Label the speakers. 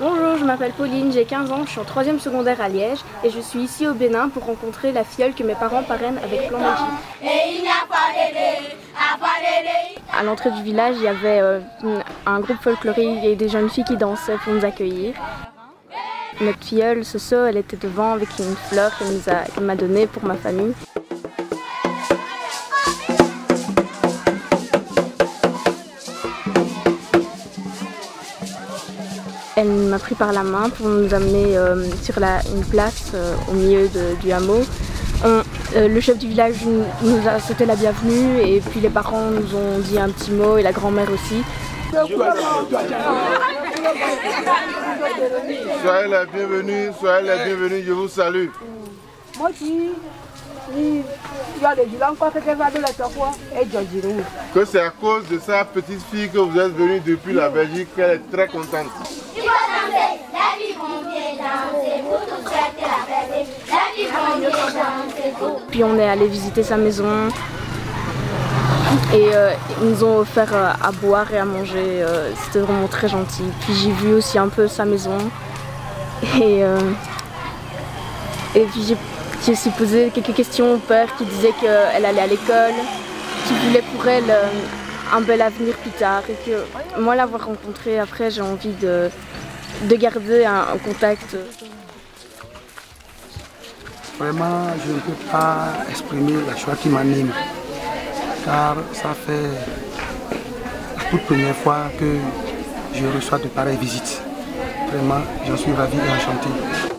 Speaker 1: Bonjour, je m'appelle Pauline, j'ai 15 ans, je suis en 3 secondaire à Liège et je suis ici au Bénin pour rencontrer la fiole que mes parents parrainent avec Plan l'entrée du village, il y avait euh, un groupe folklorique et des jeunes filles qui dansaient pour nous accueillir. Notre filleule, Soso, elle était devant avec une fleur qu'elle m'a donnée pour ma famille. Elle m'a pris par la main pour nous amener euh, sur la, une place euh, au milieu du hameau. On, euh, le chef du village nous a souhaité la bienvenue et puis les parents nous ont dit un petit mot et la grand-mère aussi.
Speaker 2: Soyez la bienvenue, soyez la bienvenue, je vous salue. Que c'est à cause de sa petite fille que vous êtes venu depuis la Belgique qu'elle est très contente.
Speaker 1: Puis on est allé visiter sa maison et euh, ils nous ont offert euh, à boire et à manger. euh, C'était vraiment très gentil. Puis j'ai vu aussi un peu sa maison et, et puis j'ai aussi posé quelques questions au père qui disait qu'elle allait à l'école, qu'il voulait pour elle un bel avenir plus tard et que moi l'avoir rencontrée après j'ai envie de, de garder un contact.
Speaker 3: Vraiment, je ne peux pas exprimer la joie qui m'anime, car ça fait la toute première fois que je reçois de pareilles visites. Vraiment, j'en suis ravi et enchanté.